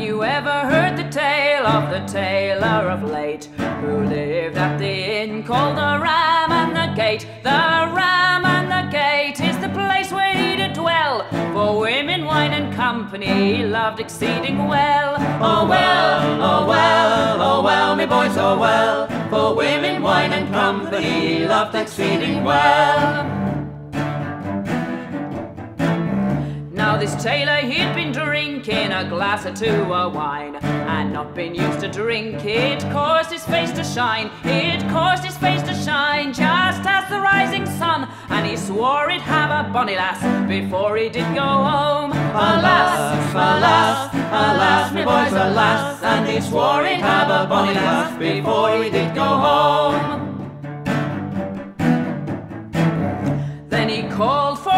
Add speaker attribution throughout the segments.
Speaker 1: you ever heard the tale of the tailor of late who lived at the inn called the Ram and the Gate? The Ram and the Gate is the place where he did dwell. For women, wine, and company he loved exceeding well.
Speaker 2: Oh well, oh well, oh well, me boys, oh well. For women, wine, and company he loved exceeding well.
Speaker 1: This tailor he'd been drinking a glass or two of wine And not been used to drink, it caused his face to shine It caused his face to shine just as the rising sun And he swore he'd have a bonny lass before he did go home.
Speaker 2: Alas, alas, alas, me boys, alas And he swore he'd have a bonny lass before he did go home.
Speaker 1: Then he called for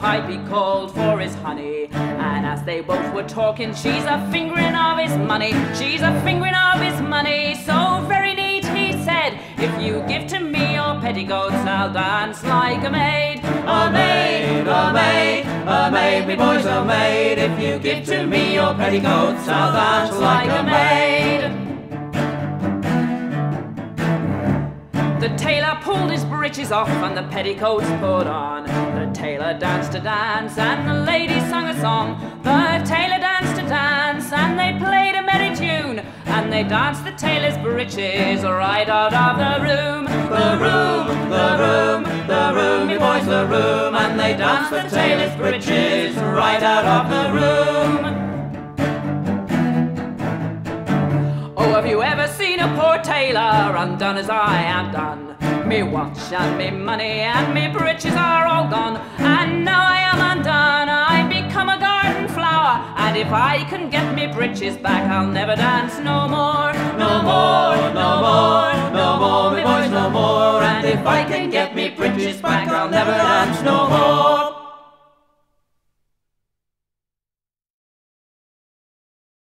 Speaker 1: pipe, he called for his honey. And as they both were talking, she's a fingering of his money, she's a fingering of his money. So very neat, he said, if you give to me your petticoats, I'll dance like a maid.
Speaker 2: A maid, a maid, a maid, me boys, a maid. If you give to me your petticoats, I'll dance like a maid.
Speaker 1: The tailor pulled his breeches off and the petticoats put on. The tailor danced a dance and the ladies sung a song. The tailor danced a dance and they played a merry tune. And they danced the tailor's breeches right out of the room.
Speaker 2: The room, the room, the room, me boys, the room. And they danced the tailor's breeches right out of the room.
Speaker 1: Oh, have you ever seen a poor tailor undone as I am done? Me watch and me money and me breeches are all gone, and now I am undone. I become a garden flower, and if I can get me breeches back, I'll never dance no more.
Speaker 2: No more, no more, no more, me boys, no more. And if I can get me breeches back, I'll never dance no more.